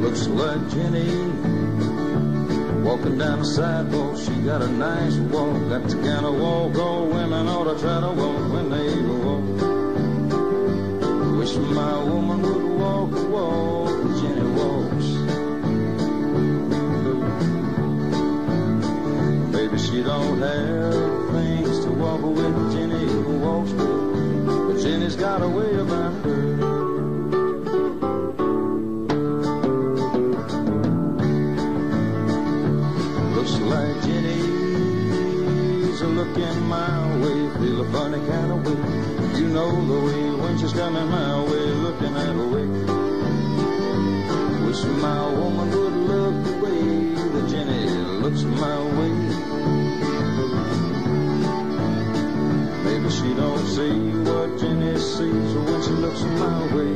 Looks like Ginny walking down the sidewalk. She got a nice walk. Got the kind of walk all women ought to try to walk when they walk. Wish my woman would walk the walk Ginny walks. Maybe she don't have things to walk with, Ginny's got a way about her. Looks like Ginny's looking my way, feel a funny kind of way. You know the way when she's coming my way, looking that way. Wish my woman would look the way that Ginny looks my way. Maybe she don't see my way,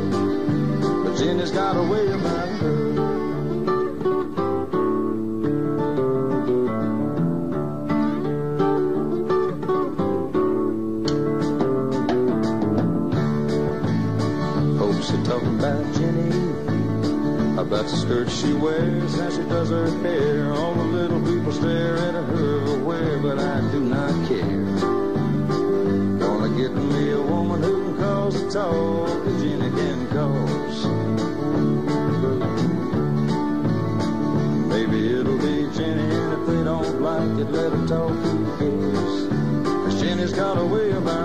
but Ginny's got a way about her. Folks are talking about Ginny, about the skirt she wears, how she does her hair. All the little people stare at her everywhere, but I do not care. Cause a talk that Ginny can cause. Maybe it'll be Ginny, and if they don't like it, let her talk, who cares? 'Cause Ginny's got a way about.